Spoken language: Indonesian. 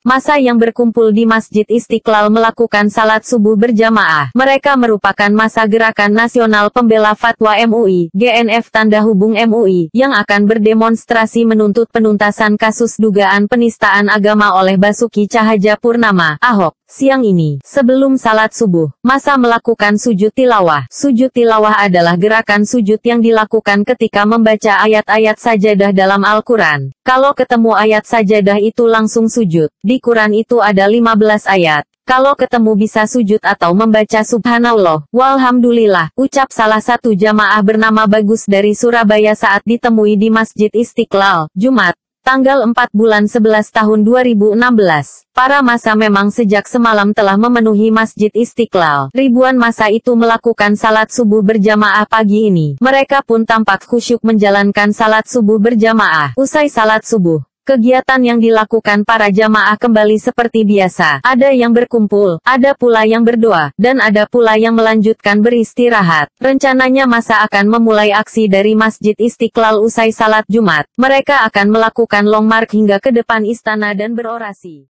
Masa yang berkumpul di Masjid Istiqlal melakukan salat subuh berjamaah. Mereka merupakan masa Gerakan Nasional Pembela Fatwa MUI, GNF Tanda Hubung MUI, yang akan berdemonstrasi menuntut penuntasan kasus dugaan penistaan agama oleh Basuki Cahaja Purnama, Ahok. Siang ini, sebelum salat subuh, masa melakukan sujud tilawah. Sujud tilawah adalah gerakan sujud yang dilakukan ketika membaca ayat-ayat sajadah dalam Al-Quran. Kalau ketemu ayat sajadah itu langsung sujud. Di Quran itu ada 15 ayat. Kalau ketemu bisa sujud atau membaca subhanallah, walhamdulillah, ucap salah satu jamaah bernama Bagus dari Surabaya saat ditemui di Masjid Istiqlal, Jumat, tanggal 4 bulan 11 tahun 2016. Para masa memang sejak semalam telah memenuhi Masjid Istiqlal. Ribuan masa itu melakukan salat subuh berjamaah pagi ini. Mereka pun tampak khusyuk menjalankan salat subuh berjamaah. Usai salat subuh, Kegiatan yang dilakukan para jamaah kembali seperti biasa. Ada yang berkumpul, ada pula yang berdoa, dan ada pula yang melanjutkan beristirahat. Rencananya masa akan memulai aksi dari Masjid Istiqlal usai salat Jumat. Mereka akan melakukan long march hingga ke depan istana dan berorasi.